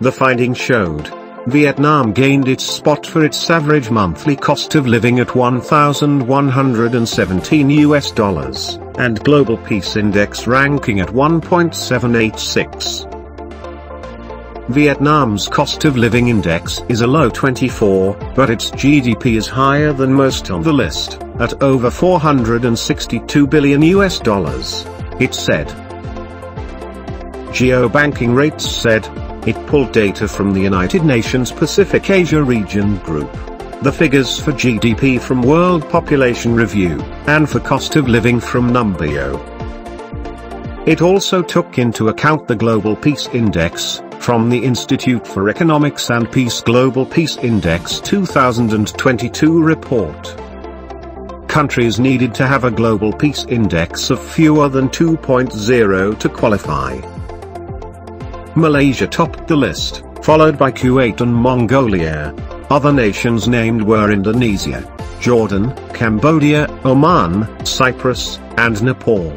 The finding showed Vietnam gained its spot for its average monthly cost of living at 1,117 US dollars, and Global Peace Index ranking at 1.786. Vietnam's cost of living index is a low 24, but its GDP is higher than most on the list, at over 462 billion US dollars, it said. GOBankingRates said, it pulled data from the United Nations Pacific Asia Region Group, the figures for GDP from World Population Review, and for cost of living from Numbeo. It also took into account the Global Peace Index, from the Institute for Economics and Peace Global Peace Index 2022 report. Countries needed to have a Global Peace Index of fewer than 2.0 to qualify. Malaysia topped the list, followed by Kuwait and Mongolia. Other nations named were Indonesia, Jordan, Cambodia, Oman, Cyprus, and Nepal.